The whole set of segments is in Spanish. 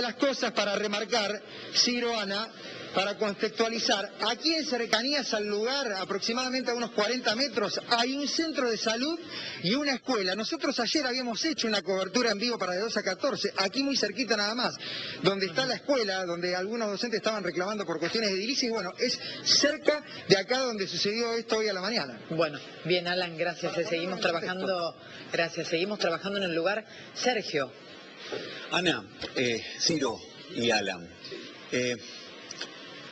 las cosas para remarcar, Ciro, Ana, para contextualizar, aquí en cercanías al lugar, aproximadamente a unos 40 metros, hay un centro de salud y una escuela. Nosotros ayer habíamos hecho una cobertura en vivo para de 2 a 14, aquí muy cerquita nada más, donde está la escuela, donde algunos docentes estaban reclamando por cuestiones de edilicia, y bueno, es cerca de acá donde sucedió esto hoy a la mañana. Bueno, bien Alan, gracias. eh, Seguimos trabajando, gracias, seguimos trabajando en el lugar. Sergio, Ana, eh, Ciro y Alan, eh,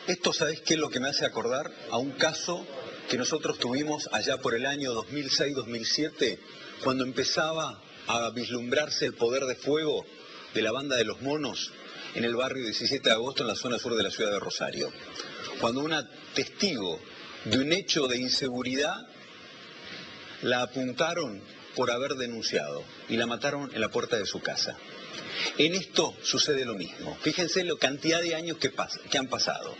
esto sabes qué es lo que me hace acordar a un caso que nosotros tuvimos allá por el año 2006-2007, cuando empezaba a vislumbrarse el poder de fuego de la banda de los monos en el barrio 17 de agosto en la zona sur de la ciudad de Rosario. Cuando una testigo de un hecho de inseguridad la apuntaron por haber denunciado y la mataron en la puerta de su casa. En esto sucede lo mismo. Fíjense la cantidad de años que, pas- que han pasado.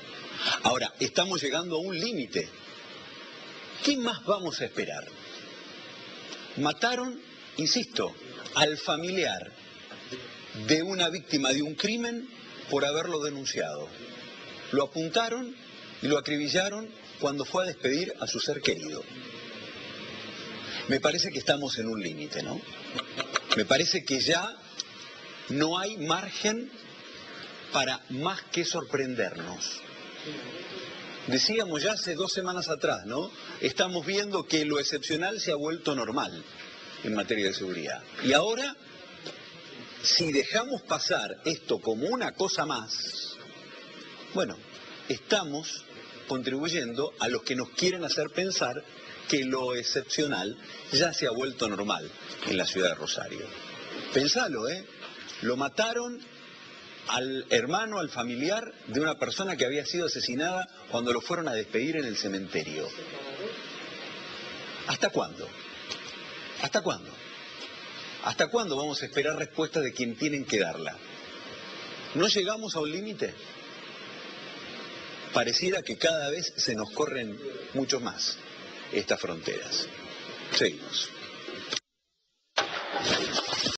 Ahora, estamos llegando a un límite. ¿Qué más vamos a esperar? Mataron, insisto, al familiar de una víctima de un crimen por haberlo denunciado. Lo apuntaron y lo acribillaron cuando fue a despedir a su ser querido. Me parece que estamos en un límite, ¿no? Me parece que ya no hay margen para más que sorprendernos. Decíamos ya hace dos semanas atrás, ¿no? Estamos viendo que lo excepcional se ha vuelto normal en materia de seguridad. Y ahora, si dejamos pasar esto como una cosa más, bueno, estamos contribuyendo a los que nos quieren hacer pensar que lo excepcional ya se ha vuelto normal en la ciudad de Rosario. Pensalo, ¿eh? Lo mataron al hermano, al familiar de una persona que había sido asesinada cuando lo fueron a despedir en el cementerio. ¿Hasta cuándo? ¿Hasta cuándo? ¿Hasta cuándo vamos a esperar respuesta de quien tienen que darla? ¿No llegamos a un límite? Pareciera que cada vez se nos corren mucho más estas fronteras. Seguimos.